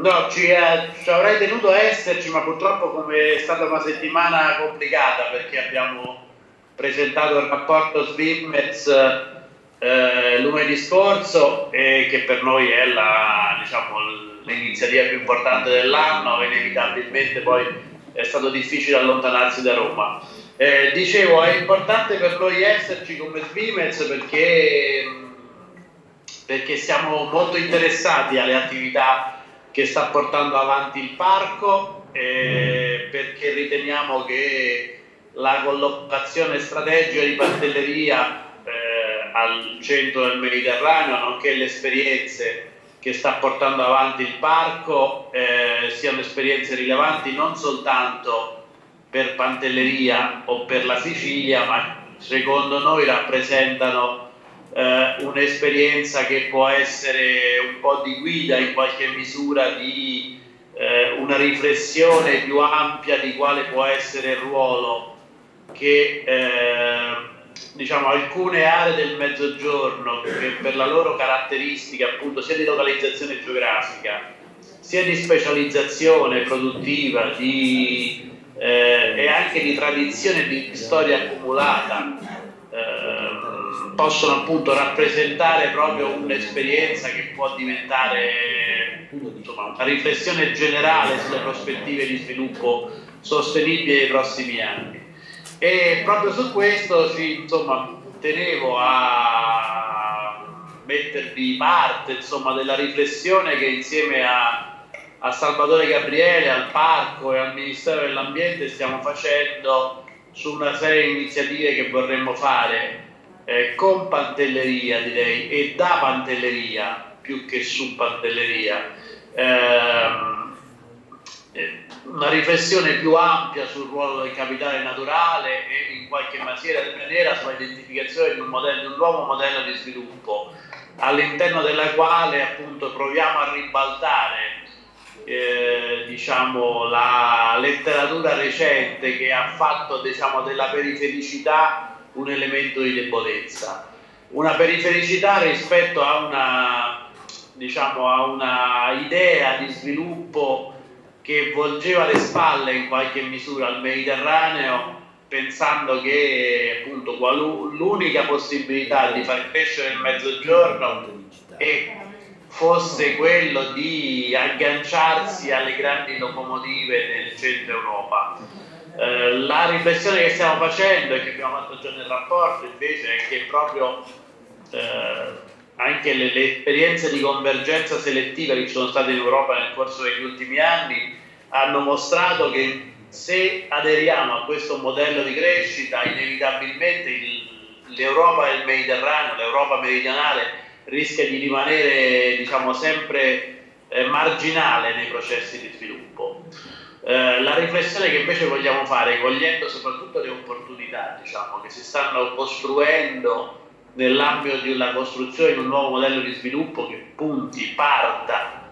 No, ci, eh, ci, avrei tenuto a esserci, ma purtroppo come è stata una settimana complicata perché abbiamo presentato il rapporto Swimmets eh, lunedì scorso e che per noi è la, diciamo, l'iniziativa più importante dell'anno, inevitabilmente poi è stato difficile allontanarsi da Roma. Eh, dicevo, è importante per noi esserci come Swimmets perché, perché siamo molto interessati alle attività che sta portando avanti il parco eh, perché riteniamo che la collocazione strategica di pantelleria eh, al centro del Mediterraneo, nonché le esperienze che sta portando avanti il parco eh, siano esperienze rilevanti non soltanto per Pantelleria o per la Sicilia, ma secondo noi rappresentano eh, un'esperienza che può essere un po' di guida in qualche misura di eh, una riflessione più ampia di quale può essere il ruolo che eh, diciamo, alcune aree del mezzogiorno che per la loro caratteristica appunto sia di localizzazione geografica sia di specializzazione produttiva di, eh, e anche di tradizione di storia accumulata eh, possono appunto rappresentare proprio un'esperienza che può diventare insomma, una riflessione generale sulle prospettive di sviluppo sostenibile nei prossimi anni. E proprio su questo ci, insomma, tenevo a mettervi parte insomma, della riflessione che insieme a, a Salvatore Gabriele, al Parco e al Ministero dell'Ambiente stiamo facendo su una serie di iniziative che vorremmo fare eh, con Pantelleria direi e da Pantelleria più che su Pantelleria. Ehm, eh, una riflessione più ampia sul ruolo del capitale naturale e in qualche maniera sulla identificazione di un, modello, di un nuovo modello di sviluppo all'interno della quale appunto proviamo a ribaltare eh, diciamo, la letteratura recente che ha fatto diciamo, della perifericità un elemento di debolezza. Una perifericità rispetto a una, diciamo, a una idea di sviluppo che volgeva le spalle in qualche misura al Mediterraneo pensando che appunto l'unica possibilità di far crescere il mezzogiorno fosse quello di agganciarsi alle grandi locomotive del centro Europa eh, la riflessione che stiamo facendo e che abbiamo fatto già nel rapporto invece è che proprio eh, anche le, le, esperienze di convergenza selettiva che ci sono state in Europa nel corso degli ultimi anni hanno mostrato che se aderiamo a questo modello di crescita inevitabilmente il, l'Europa il Mediterraneo, l'Europa meridionale rischia di rimanere diciamo, sempre eh, marginale nei processi di sviluppo. Eh, la riflessione che invece vogliamo fare, cogliendo soprattutto le opportunità diciamo, che si stanno costruendo nell'ambito una costruzione di un nuovo modello di sviluppo che punti, parta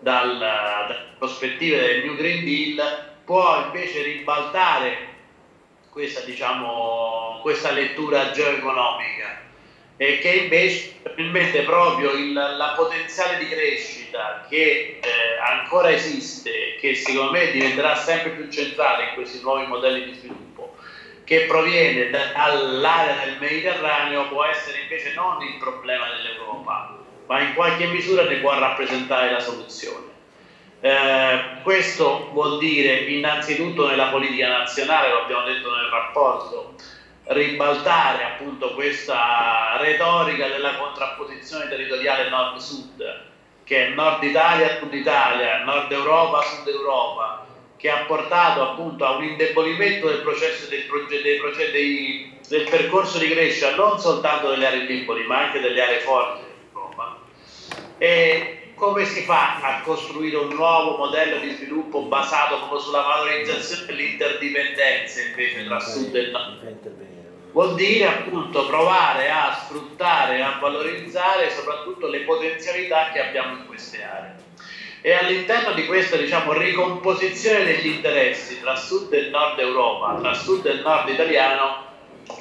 dal, dalle prospettive del New Green Deal, può invece ribaltare questa, diciamo, questa lettura geoeconomica e che invece permette proprio il, la potenziale di crescita che eh, ancora esiste, che secondo me diventerà sempre più centrale in questi nuovi modelli di sviluppo, che proviene dall'area del Mediterraneo, può essere invece non il problema dell'Europa, ma in qualche misura ne può rappresentare la soluzione. Eh, questo vuol dire innanzitutto nella politica nazionale, lo abbiamo detto nel rapporto, ribaltare appunto questa retorica della contrapposizione territoriale nord-sud, che è nord Italia, sud Italia, nord Europa, sud Europa, che ha portato appunto a un indebolimento del processo del, proge- dei proge- dei, del percorso di crescita non soltanto delle aree deboli, ma anche delle aree forti dell'Europa. E come si fa a costruire un nuovo modello di sviluppo basato proprio sulla valorizzazione dell'interdipendenza invece tra sud e nord? Vuol dire appunto provare a sfruttare, a valorizzare soprattutto le potenzialità che abbiamo in queste aree. E all'interno di questa diciamo, ricomposizione degli interessi tra sud e nord Europa, tra sud e nord italiano,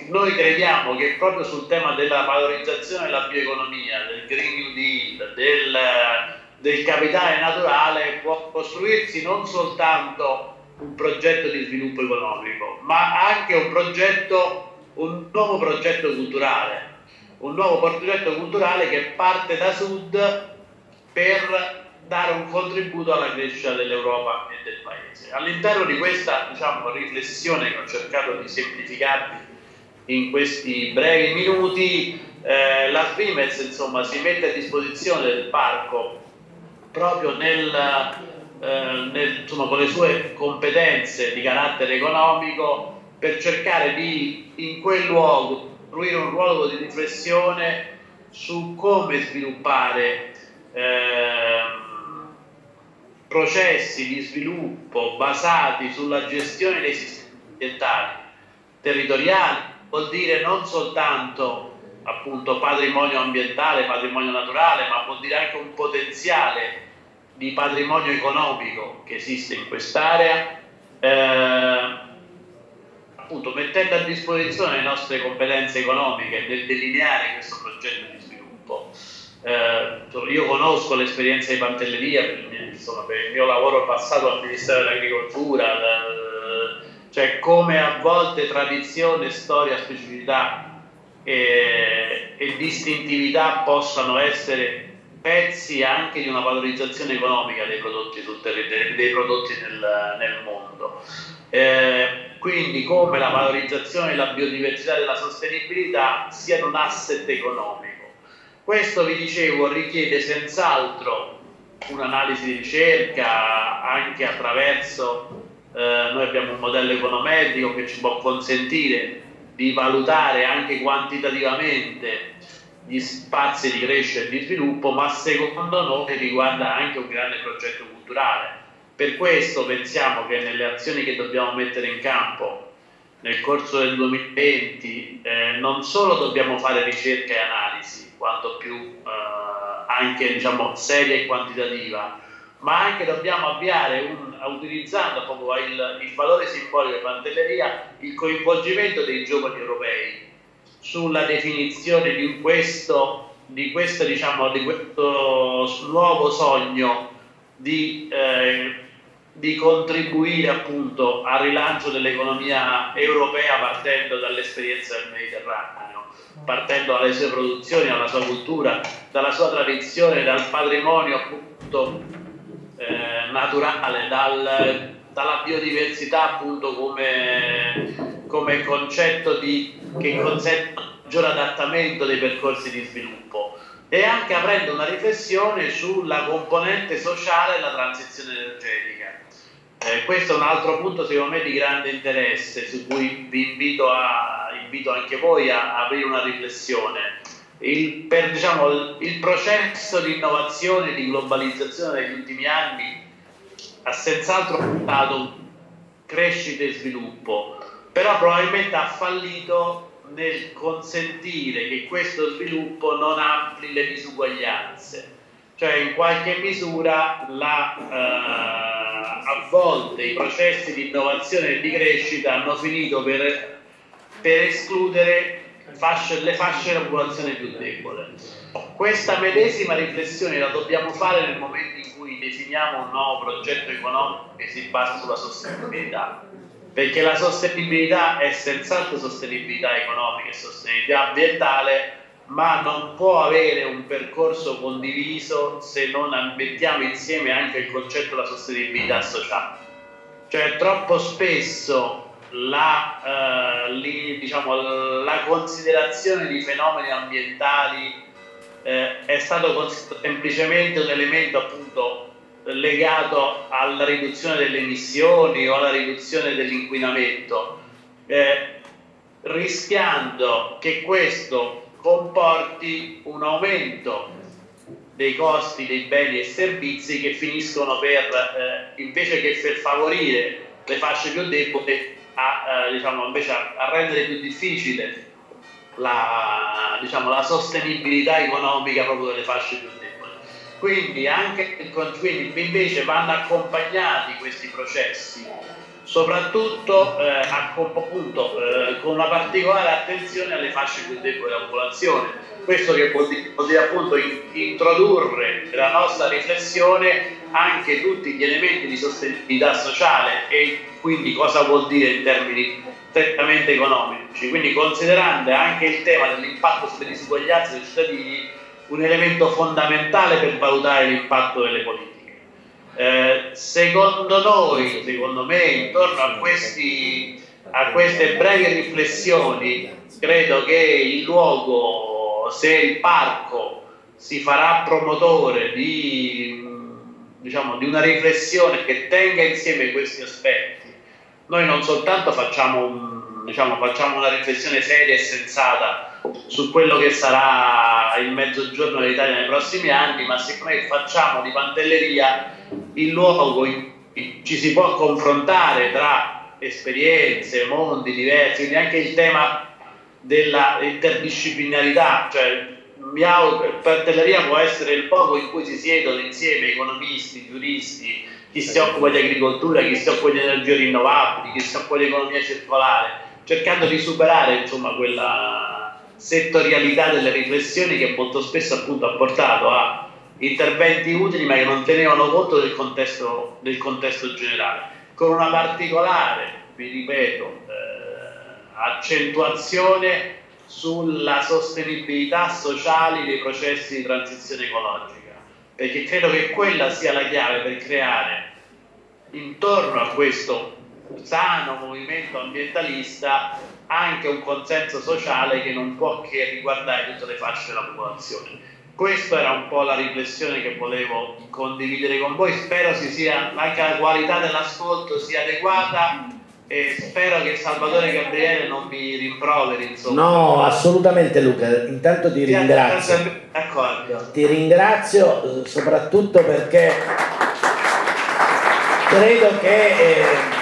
noi crediamo che proprio sul tema della valorizzazione della bioeconomia, del Green New Deal, del, del capitale naturale può costruirsi non soltanto un progetto di sviluppo economico, ma anche un progetto, un nuovo progetto culturale, un nuovo progetto culturale che parte da sud per dare un contributo alla crescita dell'Europa e del Paese. All'interno di questa diciamo, riflessione che ho cercato di semplificarvi in questi brevi minuti, eh, la Svimez insomma, si mette a disposizione del parco proprio nel, eh, nel, insomma, con le sue competenze di carattere economico per cercare di in quel luogo costruire un ruolo di riflessione su come sviluppare eh, processi di sviluppo basati sulla gestione dei sistemi ambientali territoriali, vuol dire non soltanto appunto patrimonio ambientale, patrimonio naturale, ma vuol dire anche un potenziale di patrimonio economico che esiste in quest'area, eh, appunto mettendo a disposizione le nostre competenze economiche nel delineare questo progetto di sviluppo. Eh, io conosco l'esperienza di Pantelleria insomma, per il mio lavoro passato al Ministero dell'Agricoltura, cioè come a volte tradizione, storia, specificità e, e distintività possano essere pezzi anche di una valorizzazione economica dei prodotti, dei prodotti nel, nel mondo. Eh, quindi come la valorizzazione della biodiversità e della sostenibilità siano un asset economico. Questo, vi dicevo, richiede senz'altro un'analisi di ricerca anche attraverso, eh, noi abbiamo un modello econometrico che ci può consentire di valutare anche quantitativamente gli spazi di crescita e di sviluppo, ma secondo noi riguarda anche un grande progetto culturale. Per questo pensiamo che nelle azioni che dobbiamo mettere in campo nel corso del 2020 eh, non solo dobbiamo fare ricerca e analisi, quanto più eh, anche diciamo, seria e quantitativa, ma anche dobbiamo avviare, un, utilizzando proprio il, il valore simbolico di Pantelleria, il coinvolgimento dei giovani europei sulla definizione di questo, di questo, diciamo, di questo nuovo sogno di, eh, di contribuire appunto al rilancio dell'economia europea partendo dall'esperienza del Mediterraneo, partendo dalle sue produzioni, dalla sua cultura, dalla sua tradizione, dal patrimonio appunto eh, naturale, dal, dalla biodiversità appunto come, come concetto di, che consente un maggiore adattamento dei percorsi di sviluppo e anche aprendo una riflessione sulla componente sociale della transizione energetica. Eh, questo è un altro punto secondo me di grande interesse su cui vi invito, a, invito anche voi a aprire una riflessione il, per, diciamo, il, il processo di innovazione e di globalizzazione degli ultimi anni ha senz'altro portato crescita e sviluppo, però probabilmente ha fallito nel consentire che questo sviluppo non ampli le disuguaglianze. Cioè in qualche misura la, eh, a volte i processi di innovazione e di crescita hanno finito per, per escludere fasce, le fasce di popolazione più debole. Questa medesima riflessione la dobbiamo fare nel momento in cui definiamo un nuovo progetto economico che si basa sulla sostenibilità, perché la sostenibilità è senz'altro sostenibilità economica e sostenibilità ambientale, ma non può avere un percorso condiviso se non mettiamo insieme anche il concetto della sostenibilità sociale. Cioè troppo spesso la, eh, li, diciamo, la considerazione di fenomeni ambientali eh, è stato semplicemente un elemento appunto legato alla riduzione delle emissioni o alla riduzione dell'inquinamento, eh, rischiando che questo comporti un aumento dei costi dei beni e servizi che finiscono per, eh, invece che per favorire le fasce più deboli, a, eh, diciamo, invece a, a, rendere più difficile la, diciamo, la, sostenibilità economica proprio delle fasce più deboli. Quindi, anche, quindi invece vanno accompagnati questi processi soprattutto eh, appunto, eh, con una particolare attenzione alle fasce più deboli della popolazione. Questo che vuol dire, vuol dire appunto introdurre nella nostra riflessione anche tutti gli elementi di sostenibilità sociale e quindi cosa vuol dire in termini strettamente economici, quindi considerando anche il tema dell'impatto sulle disuguaglianze dei cittadini un elemento fondamentale per valutare l'impatto delle politiche. Eh, secondo noi, secondo me, intorno a, questi, a queste brevi riflessioni, credo che il luogo, se il parco si farà promotore di, diciamo, di una riflessione che tenga insieme questi aspetti, noi non soltanto facciamo, un, diciamo, facciamo una riflessione seria e sensata su quello che sarà il mezzogiorno dell'Italia nei prossimi anni, ma siccome facciamo di Pantelleria il luogo in cui ci si può confrontare tra esperienze, mondi diversi, quindi anche il tema della interdisciplinarità, cioè auguro, Pantelleria può essere il luogo in cui si siedono insieme economisti, giuristi, chi si occupa di agricoltura, chi si occupa di energie rinnovabili, chi si occupa di economia circolare, cercando di superare insomma quella settorialità delle riflessioni che molto spesso appunto ha portato a interventi utili ma che non tenevano conto del contesto, del contesto generale, con una particolare, vi ripeto, eh, accentuazione sulla sostenibilità sociale dei processi di transizione ecologica, perché credo che quella sia la chiave per creare intorno a questo sano movimento ambientalista anche un consenso sociale che non può che riguardare tutte le fasce della popolazione questa era un po' la riflessione che volevo condividere con voi. Spero si sia, anche la qualità dell'ascolto sia adeguata e spero che Salvatore Gabriele non mi rimproveri. Insomma. No, assolutamente Luca. Intanto ti ringrazio. D'accordo. Ti ringrazio eh, soprattutto perché credo che... Eh,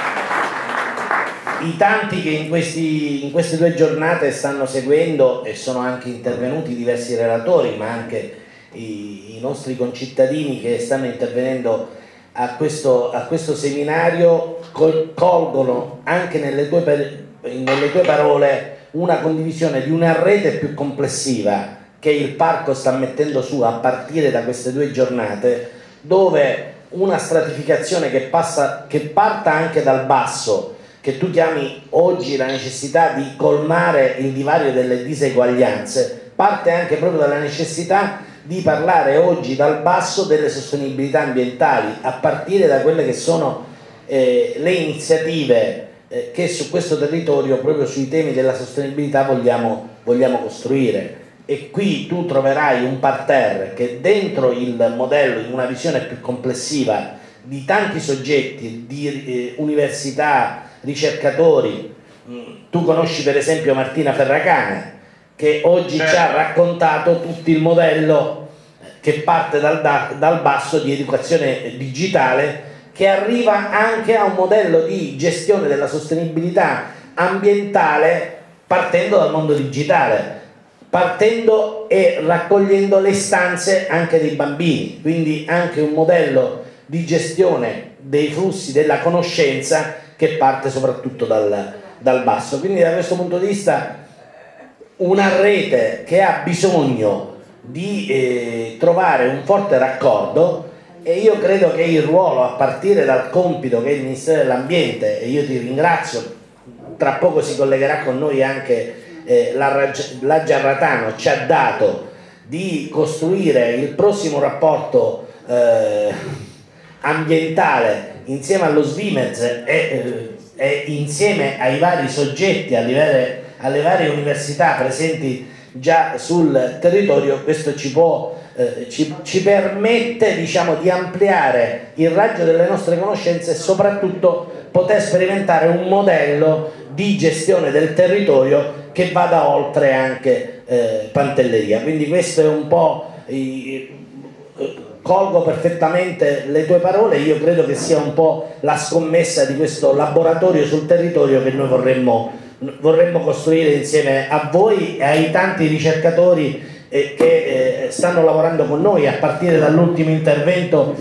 i tanti che in, questi, in, queste due giornate stanno seguendo e sono anche intervenuti diversi relatori, ma anche i, i nostri concittadini che stanno intervenendo a questo, a questo seminario col, colgono anche nelle tue, nelle tue parole una condivisione di una rete più complessiva che il parco sta mettendo su a partire da queste due giornate, dove una stratificazione che, passa, che parta anche dal basso, che tu chiami oggi la necessità di colmare il divario delle diseguaglianze, parte anche proprio dalla necessità di parlare oggi dal basso delle sostenibilità ambientali, a partire da quelle che sono eh, le iniziative eh, che su questo territorio, proprio sui temi della sostenibilità, vogliamo, vogliamo costruire. E qui tu troverai un parterre che dentro il modello, in una visione più complessiva di tanti soggetti, di eh, università, ricercatori, mm, tu conosci per esempio Martina Ferracane che oggi certo. ci ha raccontato tutto il modello che parte dal, dal basso di educazione digitale che arriva anche a un modello di gestione della sostenibilità ambientale partendo dal mondo digitale partendo e raccogliendo le istanze anche dei bambini. Quindi anche un modello di gestione dei flussi della conoscenza che parte soprattutto dal, dal basso. Quindi da questo punto di vista una rete che ha bisogno di eh, trovare un forte raccordo e io credo che il ruolo a partire dal compito che il Ministero dell'Ambiente e io ti ringrazio tra poco si collegherà con noi anche eh, la, la Giarratano ci ha dato di costruire il prossimo rapporto eh, ambientale insieme allo Svimez e, eh, e insieme ai vari soggetti, alle, alle varie università presenti già sul territorio, questo ci, può, eh, ci, ci permette diciamo, di ampliare il raggio delle nostre conoscenze e soprattutto poter sperimentare un modello di gestione del territorio che vada oltre anche eh, Pantelleria. Quindi questo è un po' i, colgo perfettamente le tue parole, io credo che sia un po' la scommessa di questo laboratorio sul territorio che noi vorremmo, vorremmo costruire insieme a voi e ai tanti ricercatori eh, che eh, stanno lavorando con noi, a partire dall'ultimo intervento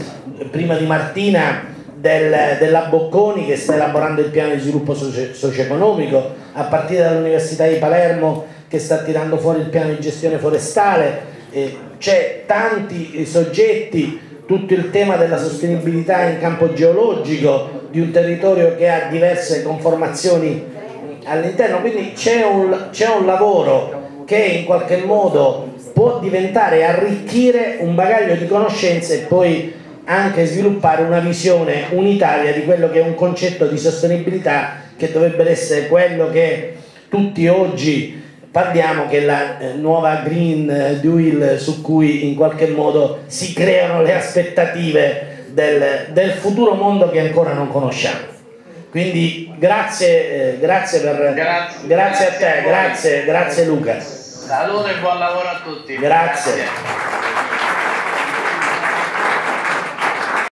prima di Martina del, della Bocconi che sta elaborando il piano di sviluppo socio- socio-economico, a partire dall'Università di Palermo che sta tirando fuori il piano di gestione forestale, eh, c'è tanti soggetti, tutto il tema della sostenibilità in campo geologico di un territorio che ha diverse conformazioni all'interno, quindi c'è un, un lavoro che in qualche modo può diventare, arricchire un bagaglio di conoscenze e poi anche sviluppare una visione unitaria di quello che è un concetto di sostenibilità che dovrebbe essere quello che tutti oggi parliamo, che la eh, nuova Green Deal su cui in qualche modo si creano le aspettative del, del futuro mondo che ancora non conosciamo. Quindi grazie, eh, grazie, per, grazie, grazie, a te, grazie, grazie Luca. Salute e buon lavoro a tutti. grazie.